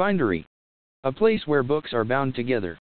Bindery. A place where books are bound together.